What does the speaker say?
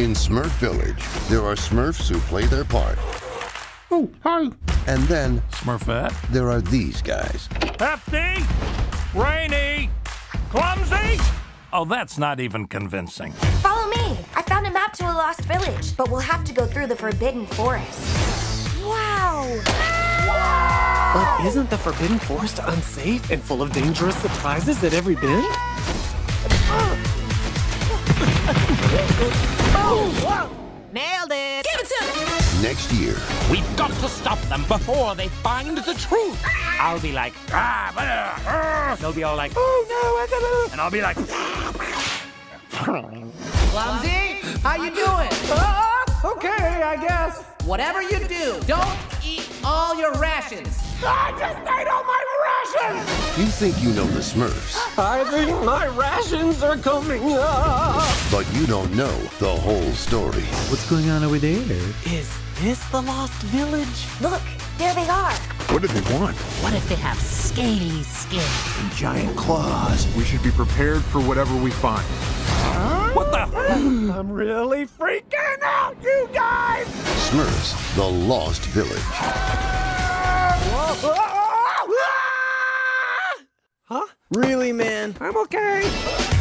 In Smurf Village, there are Smurfs who play their part. Oh, hi. And then Smurfette. there are these guys. Hefty, Brainy, clumsy. Oh, that's not even convincing. Follow me. I found a map to a lost village, but we'll have to go through the Forbidden Forest. Wow! But isn't the Forbidden Forest unsafe and full of dangerous surprises at every bend? Nailed it! Give it to me! Next year, We've got to stop them before they find the truth. I'll be like, ah, blah, ah. They'll be all like, oh no, I gotta. And I'll be like, Clumsy, how you doing? Ah, okay, I guess. Whatever you do, don't eat all your rations. I just ate all my rations! you think you know the Smurfs, I think my rations are coming up. But you don't know the whole story. What's going on over there? Is this the Lost Village? Look, there they are. What do they want? What if they have scaly skin? And giant claws. We should be prepared for whatever we find. What the? I'm really freaking out, you guys! Smurfs, the Lost Village. Huh? Really, man? I'm okay.